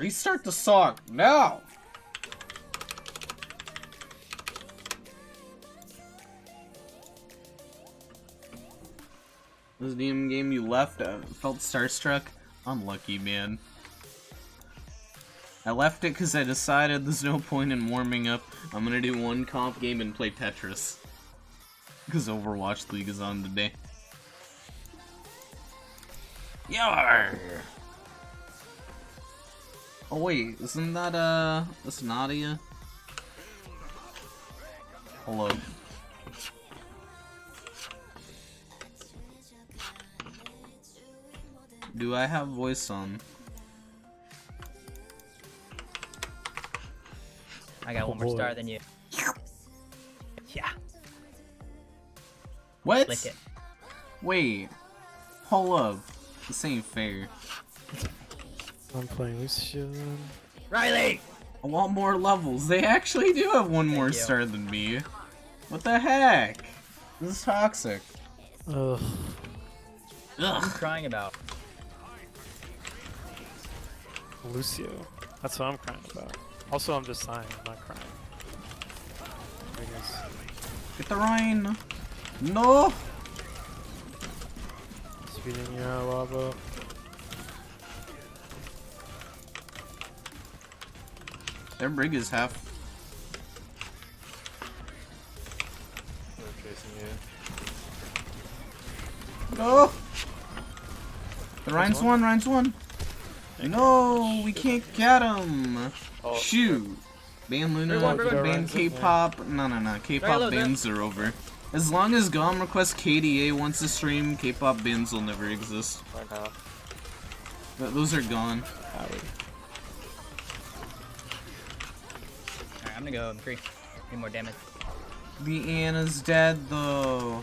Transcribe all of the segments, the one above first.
Restart the song now. This DM game you left uh, felt starstruck. Unlucky, man. I left it because I decided there's no point in warming up. I'm gonna do one comp game and play Tetris. Because Overwatch League is on today. Yar! Oh wait, isn't that uh, that's Nadia? Hello. Do I have voice on? I got Oh, one more boy. star than you. Yeah, What? lick it. Wait. Hold up. This ain't fair. I'm playing Lucian. Riley! I want more levels. They actually do have one more you. star than me. What the heck? This is toxic. Ugh. What are you Ugh. crying about? Lucio. That's what I'm crying about. Also, I'm just sighing. I'm not crying. Get the Rein. No. Speeding your lava. Their brig is half. They're oh! chasing you. No. The Rein's one? one. Rein's one. No, we can't get him. Oh, Shoot. Ban Luna, Everyone, everyone. ban K-pop. No, no, no. K-pop Rhino, bans are over. As long as GOM requests KDA wants to stream, K-pop bans will never exist. Right now. Those are gone. Howie. Alright, I'm gonna go three. Need more damage. The Ana's dead though.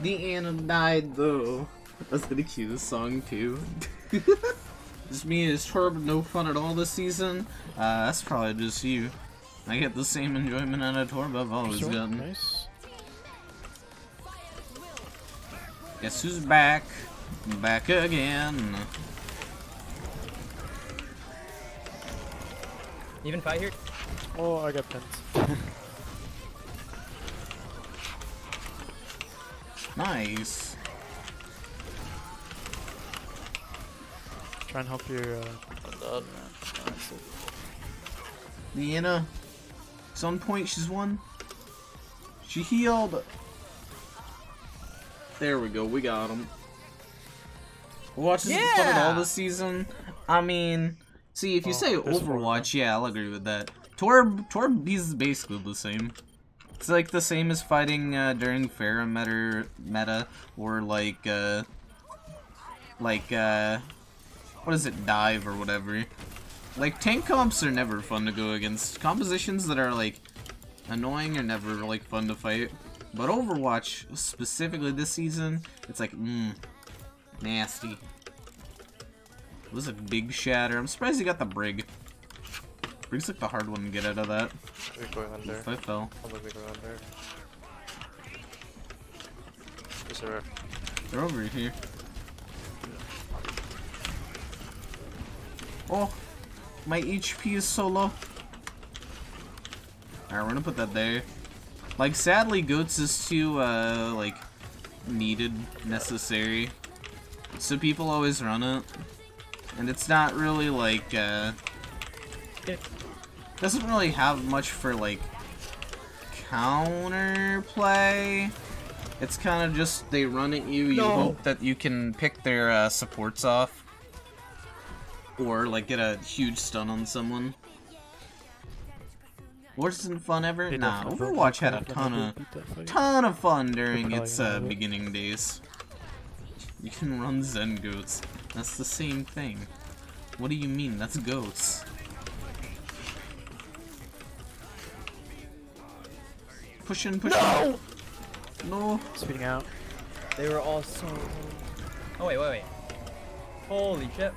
The Ana died though. I was gonna cue this song too. Just me and is Torb, no fun at all this season. Uh, that's probably just you. I get the same enjoyment out of Torb I've always Sure, gotten. Nice. Guess who's back? Back again. Even fight here? Oh, I got pinned. Nice. Try and help your. Uh, The Ana. It's on point, she's won. She healed. There we go, we got him. Overwatch isn't fun at all Yeah! this season. I mean, see, if you Oh, say. Overwatch, yeah, I'll agree with that. Torb, Torb is basically the same. It's like the same as fighting uh, during Pharah meta, meta, or like, uh, like, uh, what is it, Dive or whatever. Like, tank comps are never fun to go against. Compositions that are, like, annoying are never, like, fun to fight. But Overwatch, specifically this season, it's like, mmm, nasty. It was a big shatter. I'm surprised you got the Brig. Brig's like the hard one to get out of that. we're going under. If I fell. Probably go under. A. They're over here. Oh, my HP is so low. Alright, we're gonna put that there. Like, sadly, Goats is too, uh, like, needed, necessary. So people always run it. And it's not really, like, uh... Doesn't really have much for, like, counter play. It's kind of just they run at you. You No. hope that you can pick their uh, supports off, or like get a huge stun on someone. Wasn't fun ever. They Nah, Overwatch had a ton of beat that fight. ton of fun during its uh, beginning days. You can run Zen goats. That's the same thing. What do you mean? That's goats. Pushing, pushing. No! No. Speeding out. They were all so. Oh, wait, wait, wait. Holy shit.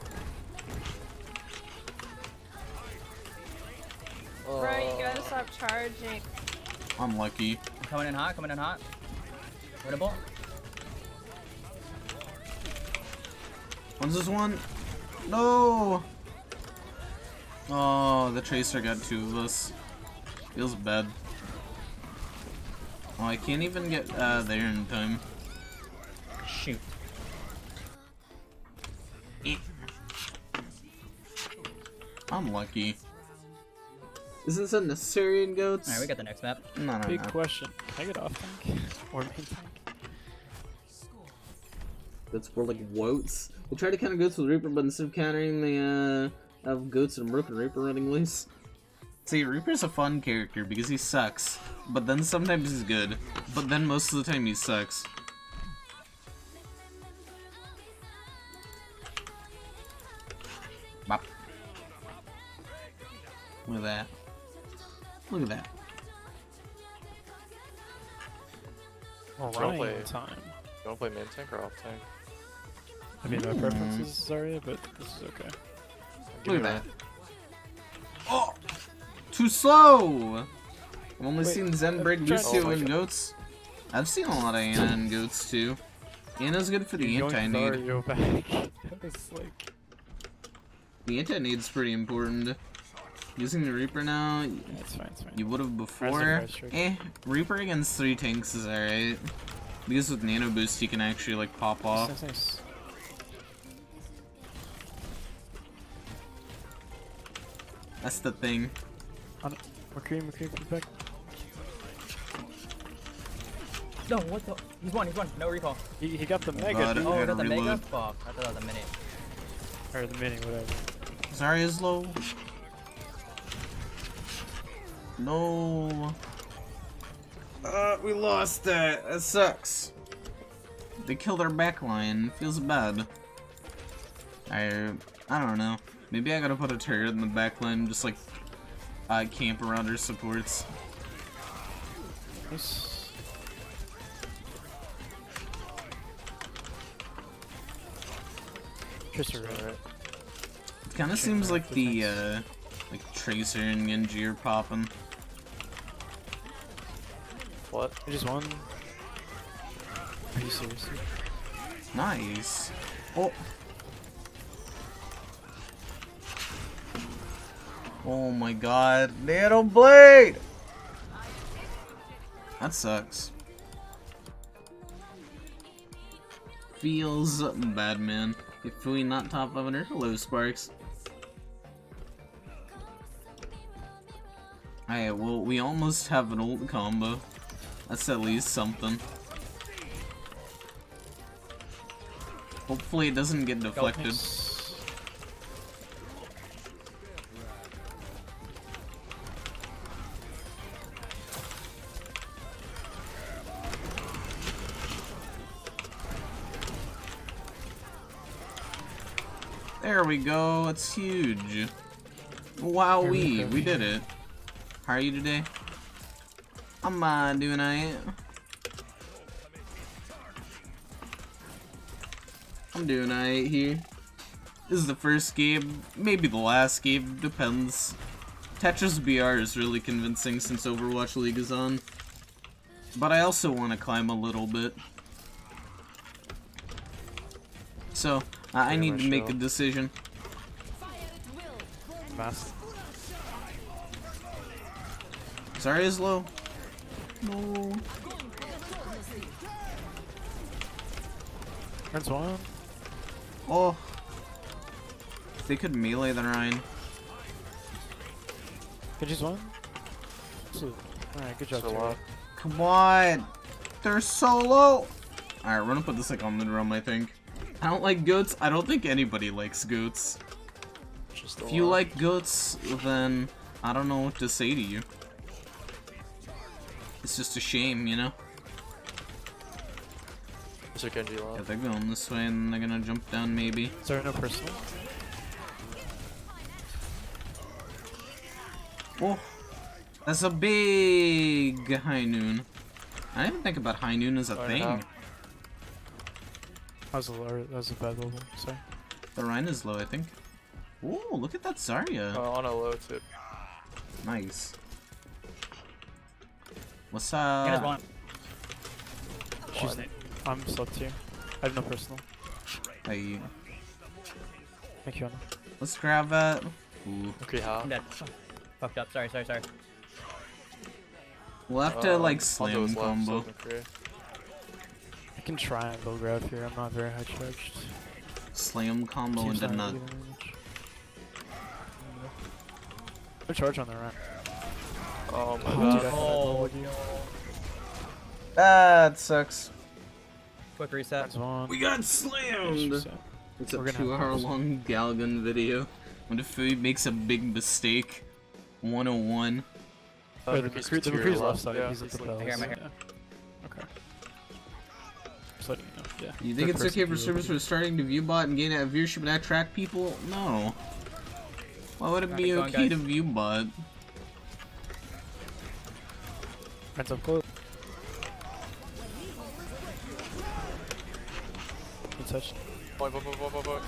Bro, you gotta stop charging. I'm lucky. coming in hot, coming in hot. Winnable. What's this one? No! Oh, the Tracer got two of us. Feels bad. Oh, I can't even get uh, there in time. Shoot. I'm lucky. Is this unnecessary in goats? Alright, we got the next map. No, no, Big no. question. Can I get off tank? or main tank? That's more like woats. We'll try to counter goats with Reaper, but instead of countering the uh, have goats and broken Reaper running loose. See, Reaper's a fun character because he sucks, but then sometimes he's good, but then most of the time he sucks. Bop. Look at that. Look at that. Orion play- time. You wanna play main tank or off tank? I mean, my preference is Zarya, but this is okay. Look at that. Oh! Too slow! I've only Wait, seen Zen break try- Lucio Oh and goats. I've seen a lot of Ana and goats too. Ana's good for the You're going anti-nade. Zarya back. That's like... The anti-nade's pretty important. Using the Reaper now, Yeah, it's fine, it's fine. you would have before. Eh, Reaper against three tanks is alright. Because with Nano Boost you can actually like pop off. Nice, nice. That's the thing. McCree, McCree, come back. No, what the? He's one, he's one. No recall. He, he got the mega, God. dude. Oh, gotta is that the mega? reload. Fuck, I thought that was a minute. Or the mini, whatever. Zarya's low. No. Uh, we lost that. That sucks. They killed our backline. Feels bad. I I don't know. Maybe I gotta put a turret in the back backline, just like uh, camp around her supports. Nice. Tracer red. Alright. It kind of seems like the uh, like Tracer and Genji are popping. What? I just won. Are you serious? Nice. Oh. Oh my god. Nano Blade! That sucks. Feels bad, man. If we not top 500, hello, Sparks. Alright, well, we almost have an old combo. That's at least something. Hopefully it doesn't get deflected. There we go, it's huge. Wow, we we did it. How are you today? I'm uh, doing alright. I'm doing alright here. This is the first game, maybe the last game, depends. Tetris BR is really convincing since Overwatch League is on. But I also want to climb a little bit. So, uh, I need to make so. a decision. Mass. Sorry, is low. No. Turns one. Oh. If they could melee the Ryan. Good just one. Alright, good job, So Come on. They're so low. Alright, we're gonna put this like on the drum, I think. I don't like goats. I don't think anybody likes goats. Just If you like goats, then I don't know what to say to you. It's just a shame, you know? Is there Genji Yeah, they're going this way and they're gonna jump down maybe. Sorry, no personal. Oh, that's a big high noon. I didn't even think about high noon as a thing. Enough. That was a lower, that was a bad level. Sorry. The Rein is low, I think. Ooh, look at that Zarya. Oh, on a low tip. Nice. What's Hannah's up? one. She's. I'm sub tier. I have no personal. Hey, Thank you, Anna. Let's grab that. Ooh. Okay, how? I'm dead. Fucked up. Sorry, sorry, sorry. We'll have to Um, like Hanzo slam is left, so combo. McCree. I can triangle grab here. I'm not very high charged. Slam combo Keeps into not nut. No charge on the ramp. Oh my Oh, god. dude, Oh, thought. That sucks. Quick reset. We got slammed. It's a We're gonna two-hour-long Galgun video. What if he makes a big mistake? 101. Uh, the McCree's McCree, the to left left, side. yeah, he's at the bells. Yeah. You think it's okay for to servers do. for starting to view bot and gain that viewership and attract people? No. Why would it Alright, be go okay guys. to view bot? Friends up close. Good touch. Boy, boy, boy, boy, boy, boy.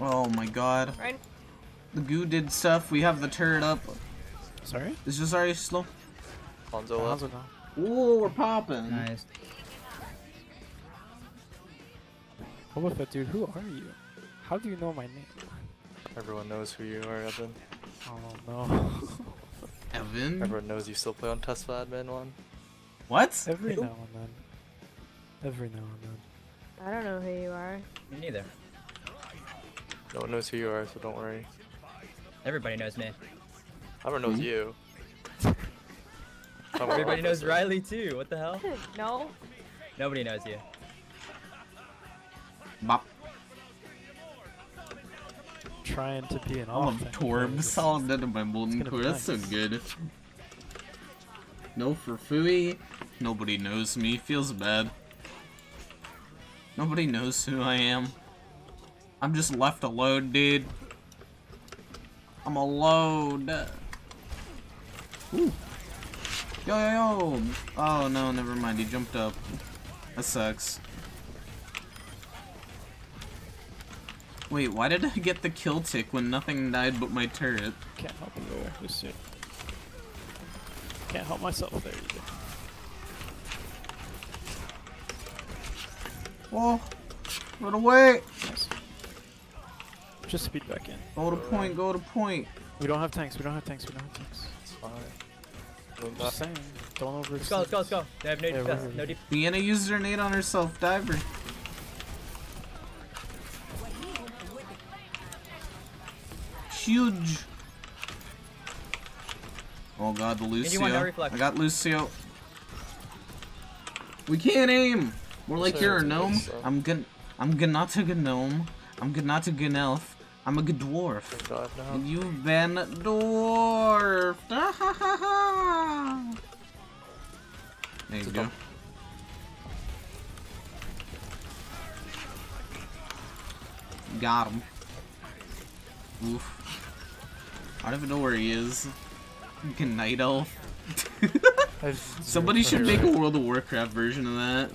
Oh my god. Right? The goo did stuff. We have the turret up. Sorry? Is this already slow? Hanzo Yeah, left. Hanzo now. Ooh, we're popping. Nice. Boba Fett, dude, who are you? How do you know my name? Everyone knows who you are, Evan. Oh no. Evan? Everyone knows you still play on Tesla Admin 1. What? Every now and then. Every now and then. I don't know who you are. Me neither. No one knows who you are, so don't worry. Everybody knows me. Everyone knows Hmm? you. Come Everybody knows. Riley too. What the hell? no? Nobody knows you. Bop. Trying to be an oh, I love offense. Torb. It's- Solid dead my Molten Core. be That's so good. No for Fuey. Nobody knows me. Feels bad. Nobody knows who I am. I'm just left alone, dude. I'm alone. Ooh. Yo, yo, yo. Oh, no, never mind. He jumped up. That sucks. Wait, why did I get the kill tick when nothing died but my turret? Can't help you there. Just soon. Can't help myself there either. Whoa. Run away. Nice. Just speed back in. Go to point, go to point. We don't have tanks. We don't have tanks. We don't have tanks. It's fine. Move Just saying. Don't over. Let's go, let's go, let's go. They have no Yeah, defense, we're- no deep. Vienna uses her nade on herself. Diver. Huge. Oh god, the Lucio. No. I got Lucio. We can't aim. We're like Sorry, you're a it's a gnome. good stuff. I'm gon I'm Ganata gnome. I'm gonna not Ganata Gnelf. I'm a good dwarf. Good dive now. And you've been dwarfed. There you go. Got him. Oof. I don't even know where he is. Good night elf. I have zero Somebody should make a World of Warcraft version of that.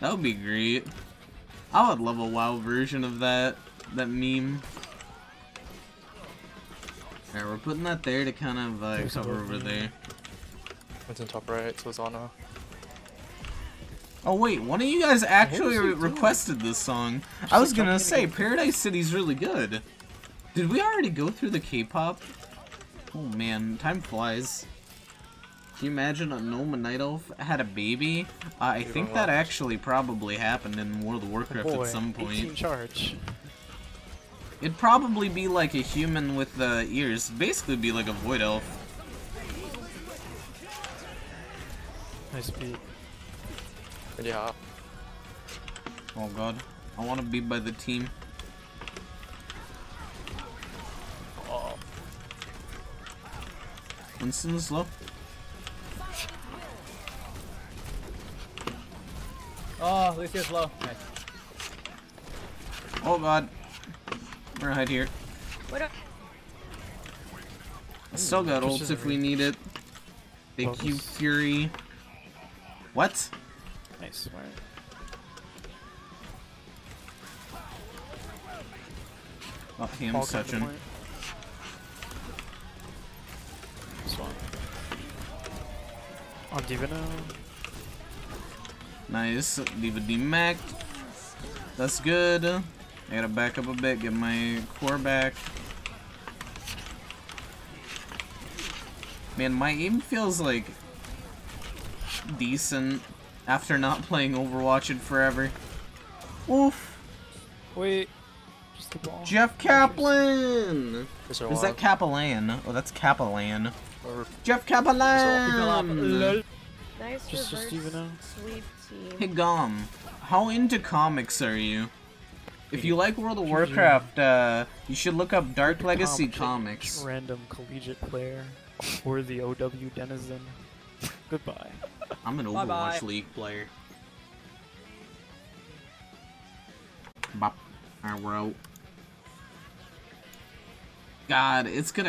That would be great. I would love a WoW version of that. That meme. Alright, we're putting that there to kind of uh, There's cover over there. It's in top right, so it's on a. Oh wait, one of you guys actually What was he re- doing? requested this song. I was gonna say against- Paradise City's really good. Did we already go through the K-pop? Oh man, time flies. Can you imagine a gnome and night elf had a baby? Uh, I think that actually probably happened in World of Warcraft Boy, at some 18 point. charge. It'd probably be like a human with uh, ears. Basically, be like a void elf. Nice speed. And yeah, Oh god, I want to be by the team. oh, Winston's low. Oh, Lucio's low. Nice. Oh god, we're right here. What? A- I still got ults if we need it. Big Q Focus. Fury. What? Nice. Smart. Oh, him All such an. point. Swan. On Diva. Nice. Diva D Mac. That's good. I gotta back up a bit, get my core back. Man, my aim feels like decent after not playing Overwatch in forever. Oof. Wait. Just the ball. Jeff Kaplan! Is there Is that Kaplan? Oh, that's Kaplan. or Jeff He. Kaplan! Nice Just- just reverse even sweep team. Hey Gom, how into comics are you? If you like World of Warcraft, uh, you should look up Dark Legacy Comp- comics. Random collegiate player. Or the OW denizen. Goodbye. I'm an Bye-bye. Overwatch League player. Bop. Alright, we're out. God, it's gonna